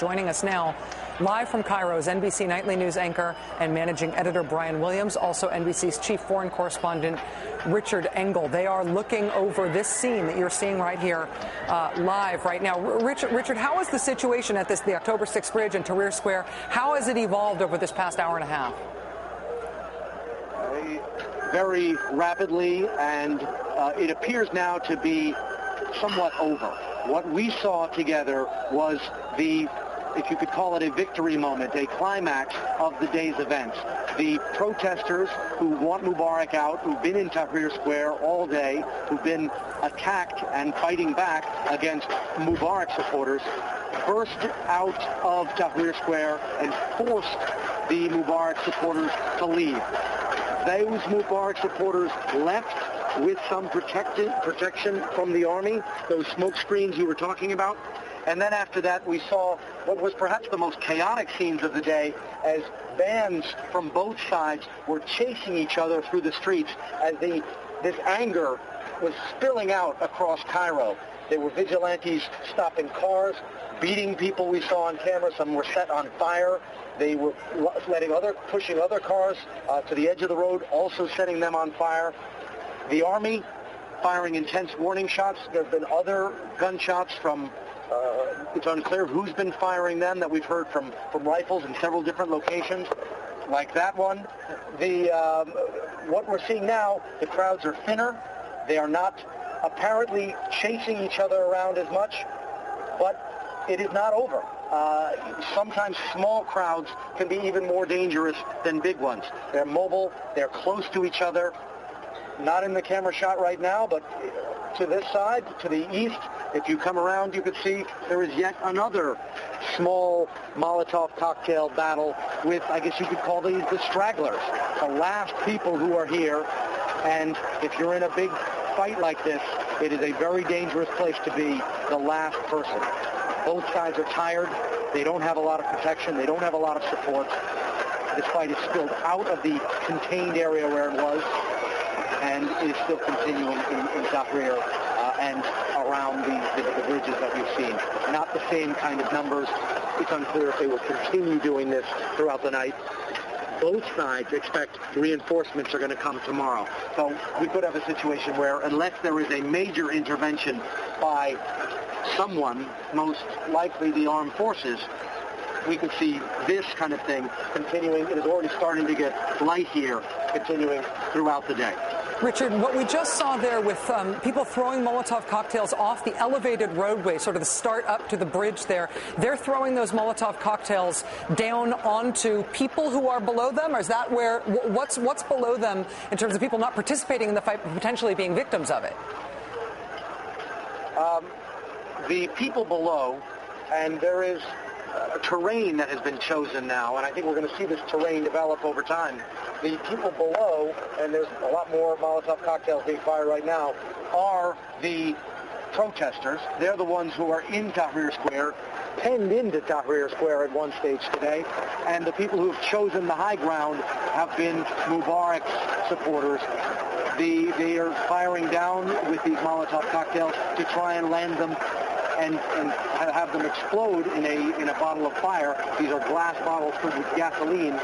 Joining us now, live from Cairo, is NBC Nightly News anchor and managing editor Brian Williams, also NBC's chief foreign correspondent Richard Engel. They are looking over this scene that you're seeing right here uh, live right now. Richard, Richard, how is the situation at this the October 6th bridge in Tahrir Square? How has it evolved over this past hour and a half? Very rapidly, and uh, it appears now to be somewhat over. What we saw together was the if you could call it a victory moment, a climax of the day's events. The protesters who want Mubarak out, who've been in Tahrir Square all day, who've been attacked and fighting back against Mubarak supporters, burst out of Tahrir Square and forced the Mubarak supporters to leave. Those Mubarak supporters left with some protected, protection from the army, those smoke screens you were talking about. And then after that, we saw what was perhaps the most chaotic scenes of the day as bands from both sides were chasing each other through the streets as the, this anger was spilling out across Cairo. There were vigilantes stopping cars, beating people we saw on camera. Some were set on fire. They were letting other, pushing other cars uh, to the edge of the road, also setting them on fire. The Army firing intense warning shots. There have been other gunshots from uh, it's unclear who's been firing them that we've heard from, from rifles in several different locations, like that one. The, um, what we're seeing now, the crowds are thinner. They are not apparently chasing each other around as much, but it is not over. Uh, sometimes small crowds can be even more dangerous than big ones. They're mobile, they're close to each other, not in the camera shot right now, but to this side, to the east, if you come around, you can see there is yet another small Molotov cocktail battle with, I guess you could call these the stragglers, the last people who are here. And if you're in a big fight like this, it is a very dangerous place to be the last person. Both sides are tired. They don't have a lot of protection. They don't have a lot of support. This fight is spilled out of the contained area where it was and is still continuing in, in Tahrir uh, and around the, the, the bridges that we've seen. Not the same kind of numbers. It's unclear if they will continue doing this throughout the night both sides expect reinforcements are going to come tomorrow. So we could have a situation where unless there is a major intervention by someone, most likely the armed forces, we could see this kind of thing continuing. It is already starting to get light here, continuing throughout the day. Richard, what we just saw there with um, people throwing Molotov cocktails off the elevated roadway, sort of the start up to the bridge there, they're throwing those Molotov cocktails down onto people who are below them? Or is that where, what's, what's below them in terms of people not participating in the fight, but potentially being victims of it? Um, the people below, and there is uh, terrain that has been chosen now, and I think we're going to see this terrain develop over time. The people below, and there's a lot more Molotov cocktails being fired right now, are the protesters. They're the ones who are in Tahrir Square, penned into Tahrir Square at one stage today, and the people who have chosen the high ground have been Mubarak supporters. The, they are firing down with these Molotov cocktails to try and land them and, and have them explode in a, in a bottle of fire. These are glass bottles filled with gasoline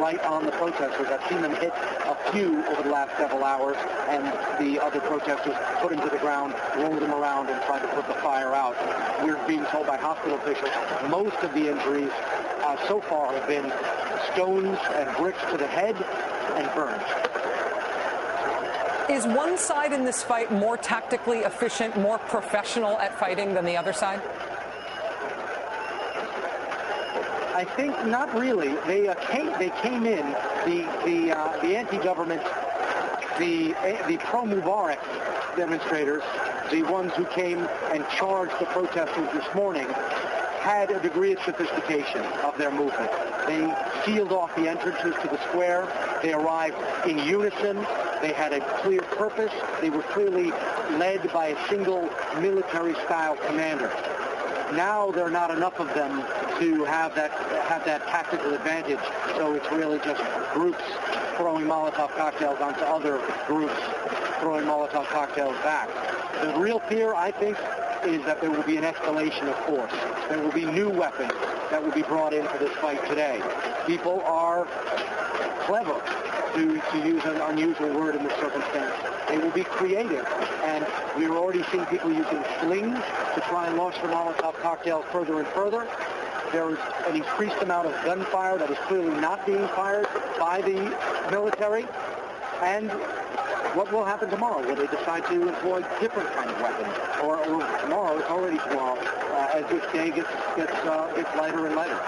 right on the protesters. I've seen them hit a few over the last several hours, and the other protesters put them to the ground, rolled them around, and tried to put the fire out. We're being told by hospital officials most of the injuries uh, so far have been stones and bricks to the head and burns. Is one side in this fight more tactically efficient, more professional at fighting than the other side? I think not really. They uh, came. They came in the the uh, the anti-government, the the pro-Mubarak demonstrators, the ones who came and charged the protesters this morning, had a degree of sophistication of their movement. They sealed off the entrances to the square. They arrived in unison. They had a clear purpose. They were clearly led by a single military-style commander. Now there are not enough of them to have that have that tactical advantage. So it's really just groups throwing Molotov cocktails onto other groups throwing Molotov cocktails back. The real fear, I think, is that there will be an escalation of force. There will be new weapons that will be brought into this fight today. People are clever, to, to use an unusual word in this circumstance. They will be creative. And we're already seeing people using slings to try and launch the Molotov cocktails further and further. There's an increased amount of gunfire that is clearly not being fired by the military. And what will happen tomorrow? Will they decide to employ different kind of weapons? Or, or tomorrow, it's already tomorrow, uh, as this day gets, gets, uh, gets lighter and lighter.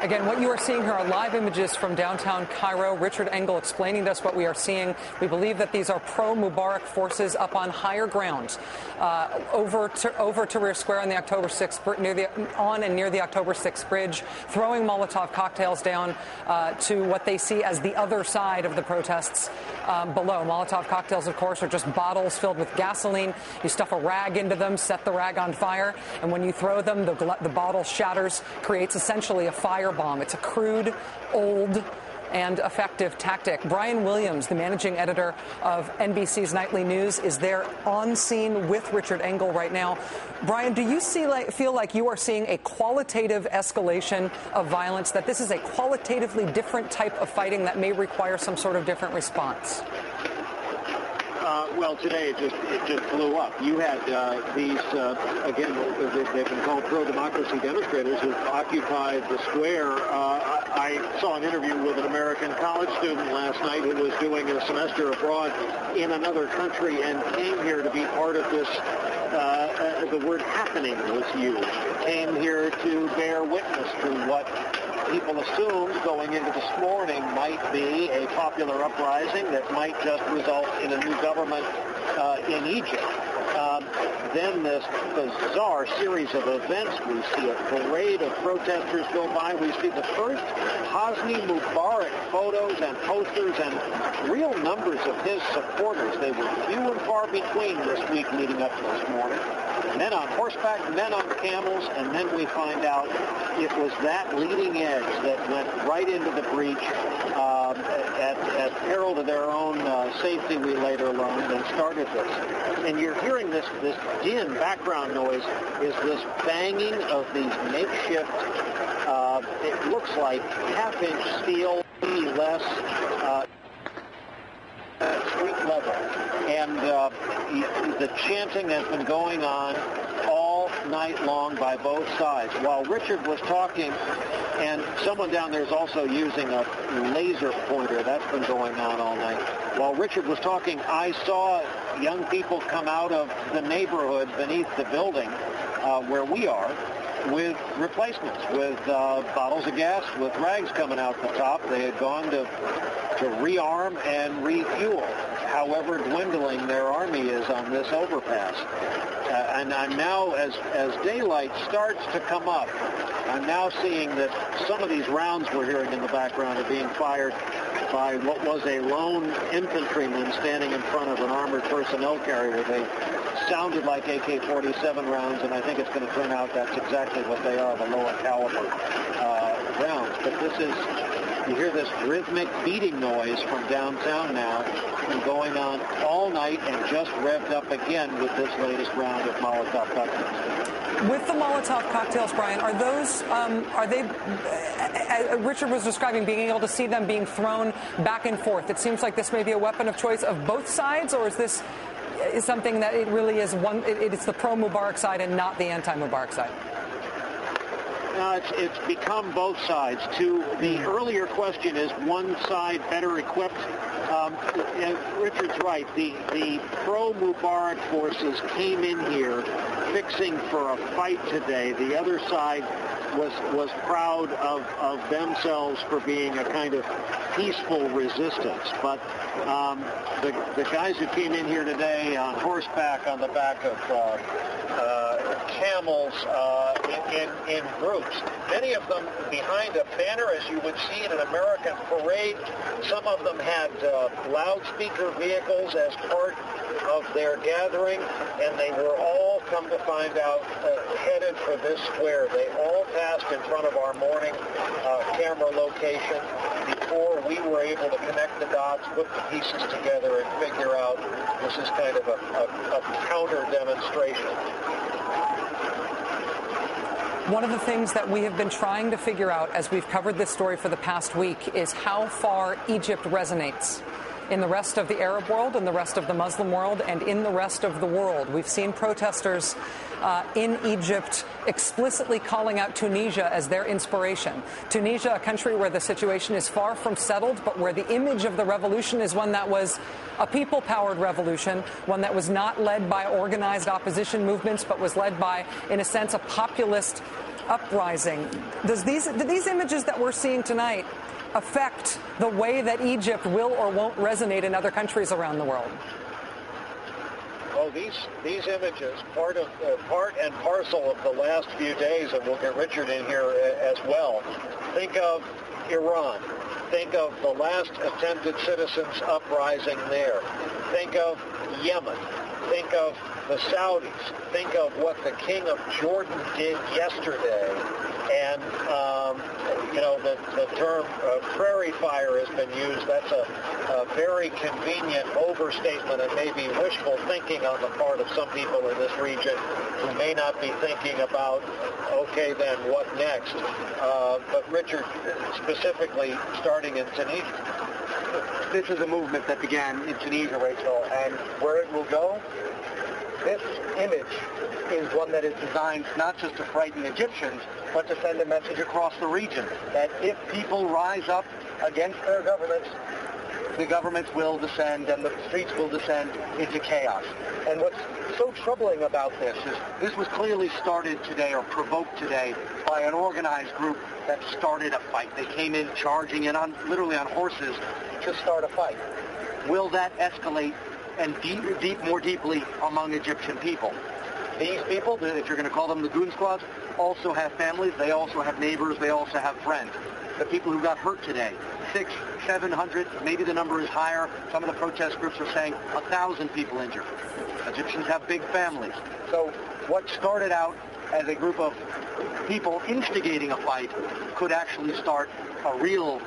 Again, what you are seeing here are live images from downtown Cairo. Richard Engel explaining to us what we are seeing. We believe that these are pro-Mubarak forces up on higher ground, uh, over to, over to Tahrir Square on the October 6th, near the, on and near the October 6th bridge, throwing Molotov cocktails down uh, to what they see as the other side of the protests um, below. Molotov cocktails, of course, are just bottles filled with gasoline. You stuff a rag into them, set the rag on fire, and when you throw them, the, the bottle shatters, creates essentially a fire firebomb. It's a crude, old, and effective tactic. Brian Williams, the managing editor of NBC's Nightly News, is there on scene with Richard Engel right now. Brian, do you see like, feel like you are seeing a qualitative escalation of violence, that this is a qualitatively different type of fighting that may require some sort of different response? Uh, well, today it just it just blew up. You had uh, these uh, again they've been called pro-democracy demonstrators who occupied the square. Uh, I saw an interview with an American college student last night who was doing a semester abroad in another country and came here to be part of this. Uh, uh, the word happening was used. Came here to bear witness to what people assumed going into this morning might be a popular uprising that might just result in a new government uh, in Egypt. Um, then this bizarre series of events. We see a parade of protesters go by. We see the first Hosni Mubarak photos and posters and real numbers of his supporters. They were few and far between this week leading up to this morning men on horseback, men on camels, and then we find out it was that leading edge that went right into the breach um, at, at peril to their own uh, safety, we later learned, and started this. And you're hearing this, this din, background noise, is this banging of these makeshift, uh, it looks like half-inch steel, less, uh, street level. And uh, the chanting has been going on all night long by both sides. While Richard was talking, and someone down there is also using a laser pointer. That's been going on all night. While Richard was talking, I saw young people come out of the neighborhood beneath the building uh, where we are with replacements, with uh, bottles of gas, with rags coming out the top. They had gone to, to rearm and refuel, however dwindling their army is on this overpass. Uh, and I'm now, as, as daylight starts to come up, I'm now seeing that some of these rounds we're hearing in the background are being fired by what was a lone infantryman standing in front of an armored personnel carrier. They sounded like AK-47 rounds, and I think it's going to turn out that's exactly what they are, the lower caliber uh, rounds. But this is, you hear this rhythmic beating noise from downtown now, and going on all night and just revved up again with this latest round of Molotov cocktails. With the Molotov cocktails, Brian, are those, um, are they, uh, uh, Richard was describing being able to see them being thrown back and forth. It seems like this may be a weapon of choice of both sides, or is this is something that it really is one, it, it's the pro-Mubarak side and not the anti-Mubarak side? No, it's, it's become both sides. To the hmm. earlier question, is one side better equipped? Um, Richard's right. The, the pro-Mubarak forces came in here fixing for a fight today. The other side was was proud of, of themselves for being a kind of peaceful resistance. But um, the, the guys who came in here today on horseback on the back of uh, uh, camels uh, in, in, in groups, many of them behind a banner as you would see in an American parade. Some of them had uh, loudspeaker vehicles as part of their gathering, and they were all, come to find out, uh, headed for this square. They all passed in front of our morning uh, camera location before we were able to connect the dots, put the pieces together, and figure out this is kind of a, a, a counter demonstration. One of the things that we have been trying to figure out as we've covered this story for the past week is how far Egypt resonates in the rest of the Arab world, in the rest of the Muslim world, and in the rest of the world. We've seen protesters uh, in Egypt explicitly calling out Tunisia as their inspiration. Tunisia, a country where the situation is far from settled, but where the image of the revolution is one that was a people powered revolution, one that was not led by organized opposition movements, but was led by, in a sense, a populist uprising. Does these, do these images that we're seeing tonight affect the way that Egypt will or won't resonate in other countries around the world? Well, these these images, part of uh, part and parcel of the last few days, and we'll get Richard in here uh, as well. Think of Iran. Think of the last attempted citizens uprising there. Think of Yemen. Think of the Saudis. Think of what the King of Jordan did yesterday. And, um, you know, the, the term uh, prairie fire has been used. That's a, a very convenient overstatement and maybe wishful thinking on the part of some people in this region who may not be thinking about, okay, then what next? Uh, but Richard, specifically starting in Tunisia. This is a movement that began in Tunisia, Rachel, and where it will go, this image is one that is designed not just to frighten Egyptians, but to send a message across the region that if people rise up against their governments, the governments will descend and the streets will descend into chaos. And what's so troubling about this is this was clearly started today or provoked today by an organized group that started a fight. They came in charging in on literally on horses to start a fight. Will that escalate and deep, deep more deeply among Egyptian people? These people, if you're going to call them the goon squads, also have families. They also have neighbors. They also have friends. The people who got hurt today, six, seven hundred, maybe the number is higher. Some of the protest groups are saying a thousand people injured. Egyptians have big families. So what started out as a group of people instigating a fight could actually start a real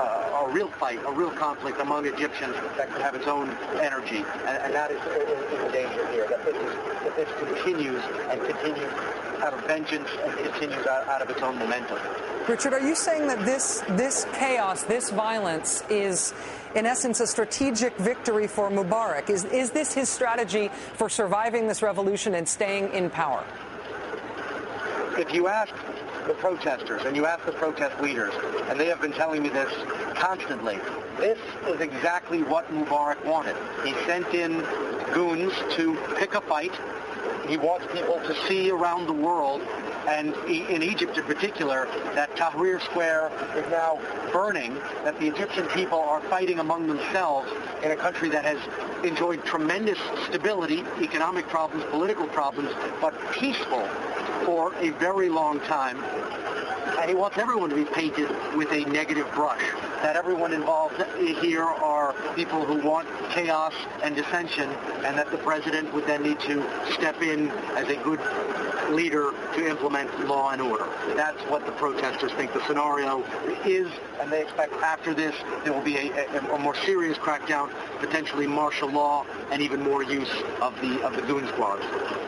uh, a real fight, a real conflict among Egyptians that could have its own energy, and, and that is, is, the danger here. That this, is, that this continues and continues out of vengeance and continues out, out of its own momentum. Richard, are you saying that this this chaos, this violence, is in essence a strategic victory for Mubarak? Is is this his strategy for surviving this revolution and staying in power? If you ask the protesters and you ask the protest leaders, and they have been telling me this constantly. This is exactly what Mubarak wanted. He sent in goons to pick a fight. He wants people to see around the world and in Egypt in particular, that Tahrir Square is now burning, that the Egyptian people are fighting among themselves in a country that has enjoyed tremendous stability, economic problems, political problems, but peaceful for a very long time. And he wants everyone to be painted with a negative brush. That everyone involved here are people who want chaos and dissension, and that the president would then need to step in as a good leader to implement law and order. That's what the protesters think the scenario is, and they expect after this there will be a, a, a more serious crackdown, potentially martial law, and even more use of the of the goon squads.